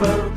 But